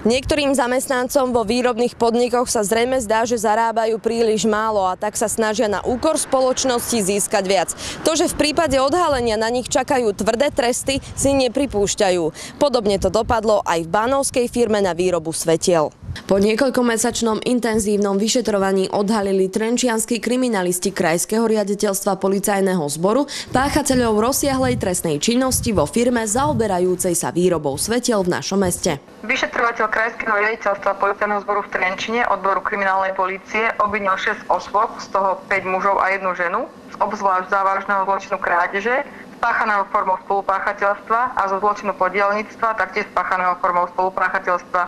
Niektorým zamestnancom vo výrobných podnikoch sa zrejme zdá, že zarábajú príliš málo a tak sa snažia na úkor spoločnosti získať viac. To, že v prípade odhalenia na nich čakajú tvrdé tresty, si nepripúšťajú. Podobne to dopadlo aj v banovskej firme na výrobu svetiel. Po niekoľkomesačnom intenzívnom vyšetrovaní odhalili trenčianskí kriminalisti Krajského riaditeľstva policajného zboru páchateľov rozsiahlej trestnej činnosti vo firme zaoberajúcej sa výrobou svetiel v našom meste. Vyšetrovateľ Krajského riaditeľstva policajného zboru v Trenčine odboru kriminálnej polície obvinil 6 osôb, z toho 5 mužov a jednu ženu, z obzvlášť závažného zločinu krádeže, spáchaného formou spolupáchateľstva a zo zločinu podielnictva, taktiež spáchaného formou spolupáchateľstva.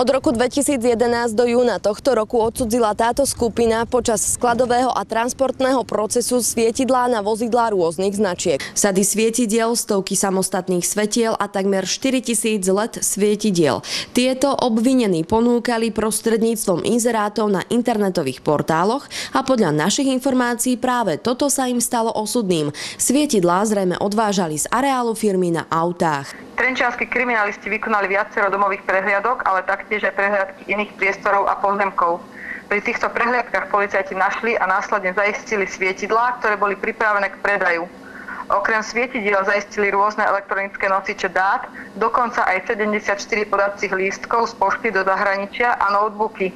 Od roku 2011 do júna tohto roku odsudzila táto skupina počas skladového a transportného procesu svietidlá na vozidlá rôznych značiek. Sady svietidiel, stovky samostatných svetiel a takmer 4000 let svietidiel. Tieto obvinení ponúkali prostredníctvom inzerátov na internetových portáloch a podľa našich informácií práve toto sa im stalo osudným. Svietidlá zrejme odvážali z areálu firmy na autách. Trenčianskí kriminalisti vykonali viacero domových prehliadok, ale taktiež aj prehliadky iných priestorov a pozemkov. Pri týchto prehliadkách policajti našli a následne zaistili svietidlá, ktoré boli pripravené k predaju. Okrem svietidiel zaistili rôzne elektronické nosiče dát, dokonca aj 74 podacích lístkov z pošty do zahraničia a notebooky.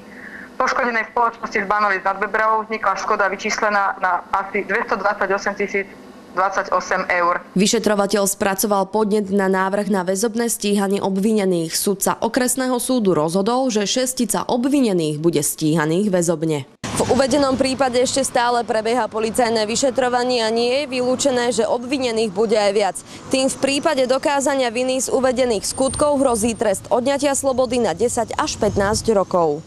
Poškodenej spoločnosti z Banovic nad Bebravou vznikla škoda vyčíslená na asi 228 tisíc 28 eur. Vyšetrovateľ spracoval podnet na návrh na väzobné stíhanie obvinených. Sudca okresného súdu rozhodol, že šestica obvinených bude stíhaných väzobne. V uvedenom prípade ešte stále prebieha policajné vyšetrovanie a nie je vylúčené, že obvinených bude aj viac. Tým v prípade dokázania viny z uvedených skutkov hrozí trest odňatia slobody na 10 až 15 rokov.